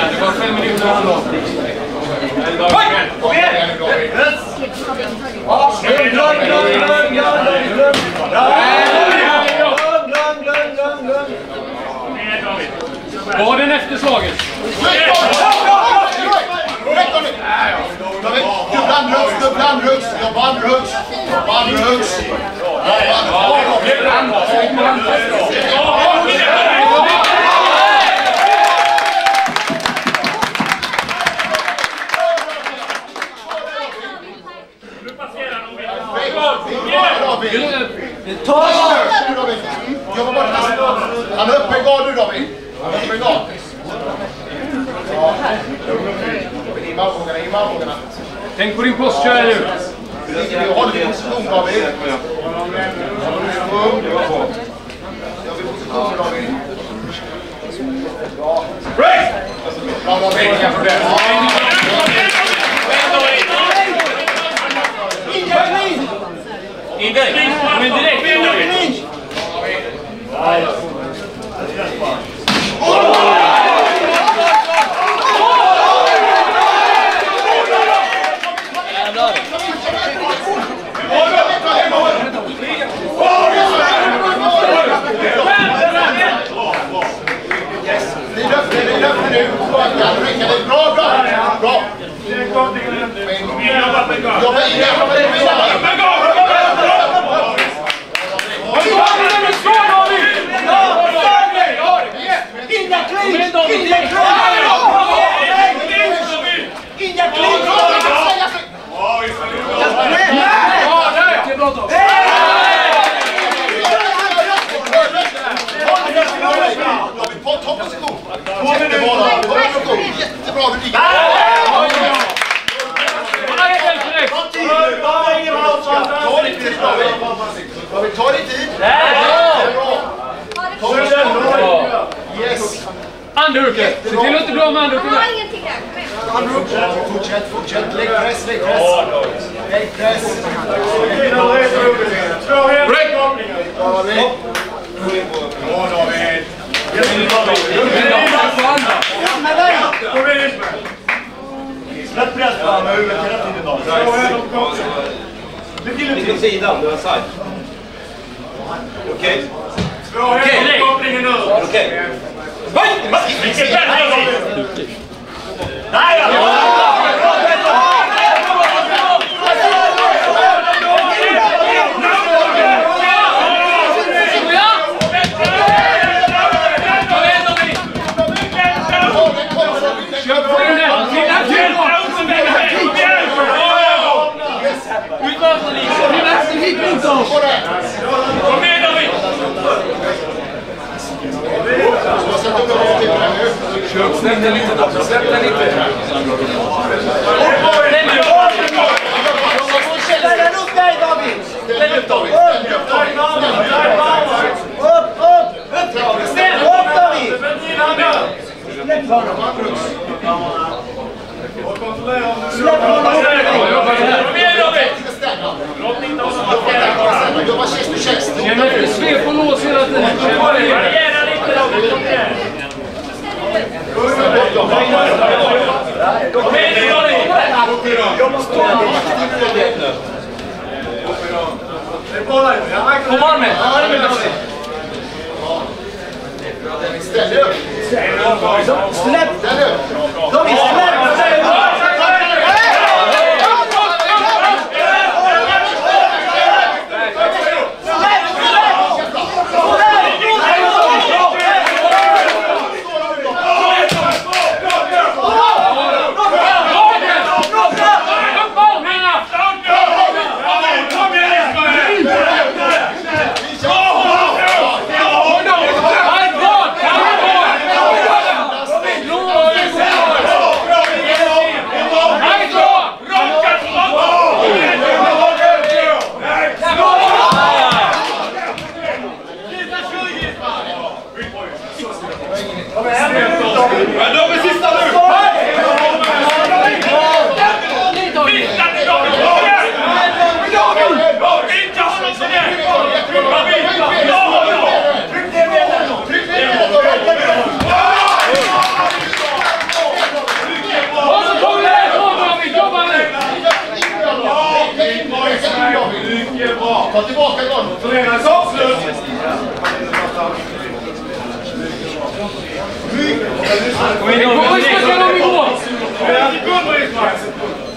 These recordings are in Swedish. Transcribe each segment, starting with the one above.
början. Det var fem minuter kvar. Kom igen! Glöm, glöm, glöm, glöm, glöm, glöm. Glöm, glöm, glöm, glöm, glöm. Var den efter slaget? Dubbelhandrugs, dubbelhandrugs, jobba Ta jobba handrugs. Jobba bort Han är uppe i gard nu David. Han är uppe i gard. Ja. In med armbågarna, in med armbågarna. Tänk på din postkör här nu. Håll din position David. Håll din position. Jag vill position David. Bra. Bra David, inga problem. Okay. I mean, direkt. Andhurken. Se till att inte bli av med andhurken. har ingenting här. Kom igen. Fortsätt, fortsätt. Lägg press, lägg press. Lägg press. Break! David. Släpp press på honom med huvudet hela tiden då. Vilken sida? Du har side. Okej. Okej. Was? Vai! Vai! Vai! Vai! Vai! Vai! Släpp den lite då. Släpp den lite. Ställ upp dig David! Ställ upp David. Ställ upp David. Upp, upp! Upp Upp David! Släpp honom! Släpp honom! Jobba chest to chest. Känn efter svep och lås hela tiden. Känn på det. Kom armen! Ställ upp. Släpp! Ställ upp. David, släpp!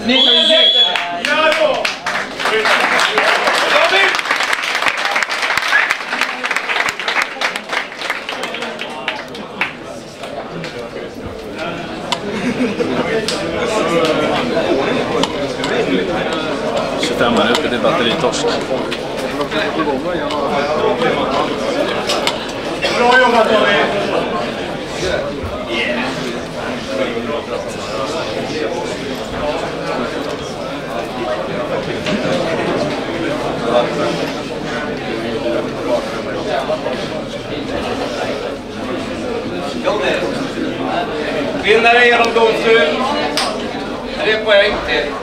Ni kan ju se. Ja då! minuter till batteritorsk. Bra jobbat David! Vinnare genom domslut. Tre poäng till.